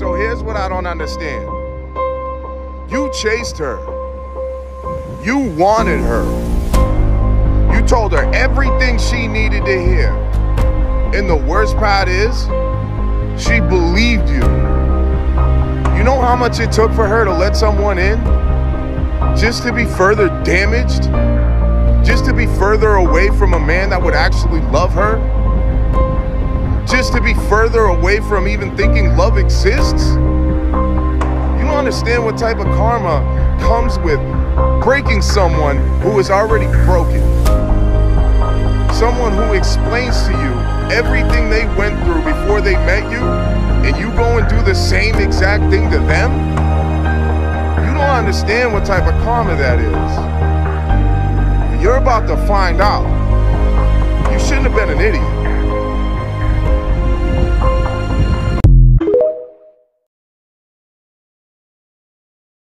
So here's what I don't understand. You chased her. You wanted her. You told her everything she needed to hear. And the worst part is, she believed you. You know how much it took for her to let someone in? Just to be further damaged? Just to be further away from a man that would actually love her? Just to be further away from even thinking love exists? You don't understand what type of karma comes with breaking someone who is already broken. Someone who explains to you everything they went through before they met you, and you go and do the same exact thing to them? You don't understand what type of karma that is. You're about to find out. You shouldn't have been an idiot.